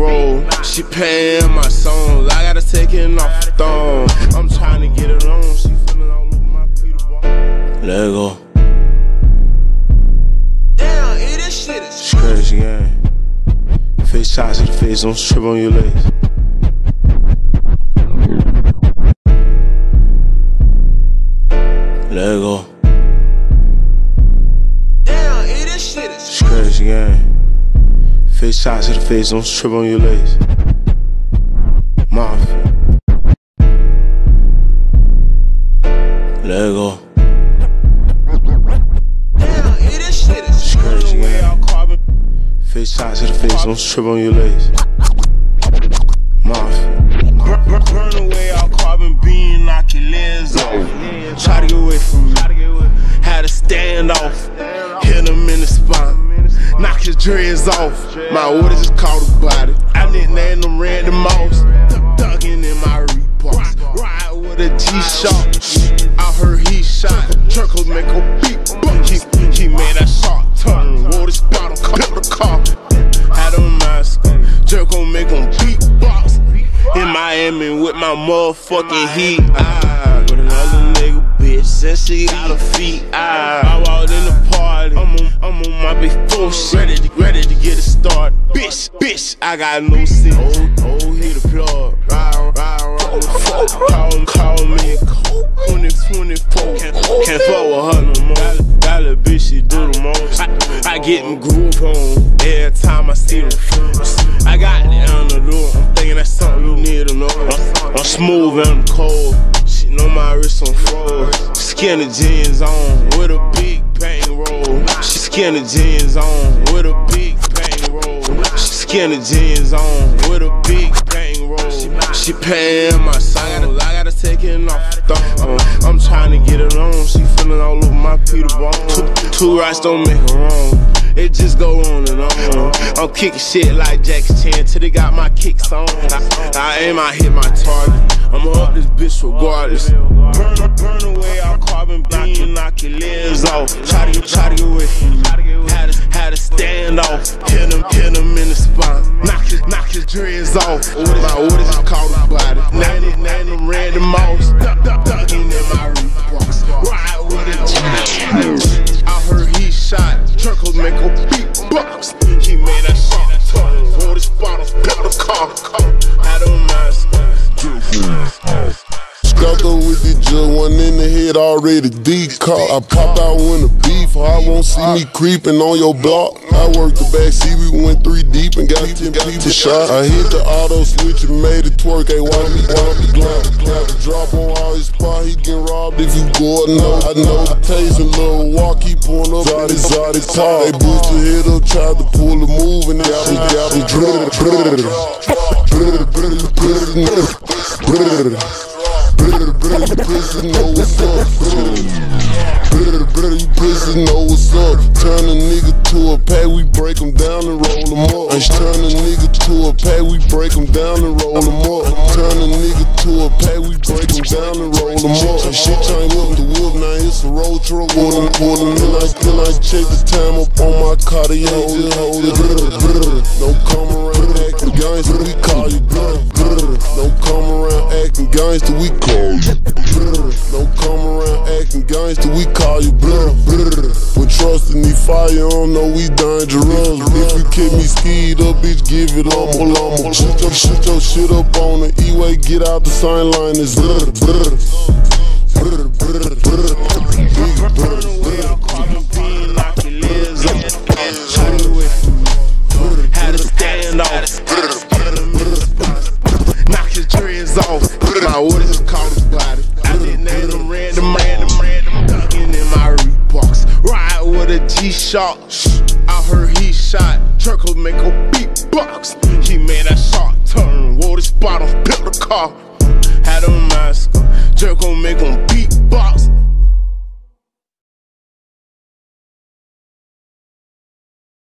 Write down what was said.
roll. She paying my songs, I gotta take it off the thong. I'm trying to get it on, she feeling all over my Peter Ball. Let go. Damn, it this shit is It's crazy, gang. Face shots to the face, don't trip on your legs. Let go. Damn, it this shit is It's crazy, gang. Face shots to the face, don't trip on your legs. Mafia. Let go. Face shots to the face, don't on your. Mafia. Burn, away all carbon beam, knock your legs off. Try to get away from me. His dreads off. My order just caught a body. I nicknamed him Randy Moss. Duck- Ducking in my Reeboks. Ride with a G-Shock. I heard he shot. Turkles make a beat. He, he made that shot. Wore this bottle, cut the car. Had a mask. Jerk gon' make him beatbox. In Miami with my motherfucking heat. Ah, with another nigga bitch, since she got her feet. Ah, I walked in the party. I'm on, my big shit. Ready to, ready to get it started. Bitch, bitch, I got no sense. Oh, oh, he the plug. Ride, ride, ride. Call, call me. 2024. Can't, can't fuck with her no more. That little bitch, she do the most. I, I get them groove on every time I see them. I got it on the door. I'm thinking that's something you need to know. I'm, I'm smooth and I'm cold. She know my wrist on froze. Skinny jeans on with a big bang roll. She skinny jeans on with a big bang roll. She skinny jeans on with a big bang roll. She paying my songs. I gotta take it off the. I'm trying to get it on. She feeling all over my Peter Bone. Two, two rights don't make her wrong. It just go on and on. I'm kicking shit like Jackie Chan till they got my kicks on. I, I aim, I hit my target. I'ma up this bitch regardless. His dreads off. Orders, my orders called a body. Duck, ducking in my Reeboks. Ride with it. I heard he shot. Turkles make a Strapped with the jug, one in the head already decocked. I pop out when the beef, I won't see me creeping on your block. I worked the back seat, we went three deep and got 10 people shot. I hit the auto switch and made it twerk, ain't watch me, watch me glad to drop on all his spot, he get robbed if you go no. I know the taste and little walk, he pulling up Zoddy, Zoddy talk. They boost the head up, tried to pull a move and got me, got me, drrrr, drrrr, drrrr, drrrr, drrrr, drrrr. Brother, brother, you pussy know what's up. Brother, brother, you pussy know what's up. Turn a nigga to a pack, we break him down and roll him up. Turn a nigga to a pack, we break him down and roll him up. Turn a nigga to a pack, we break him down and roll him up. Shit change up the whoop, now it's a road truck. Pulling, pulling, then I, then I check the time up on my Cartier. Just hold it, brother, brother. Don't come around acting gangster, we call you brother, brother. Don't come around acting gangster, we call you. Don't come around acting gangster, we call you brother. But trust in the fire, don't know we dangerous. If you keep me skied up, bitch, give it up, I'ma shoot your, shoot your shit up on the E-way, get out the sign line, it's brother, brother. Brother, brother, a G-Shock. I heard he shot. Turkle make a beatbox. He made that shot turn. Wore this bottle, built the car. Had a mask. Jerk gon' make him beatbox.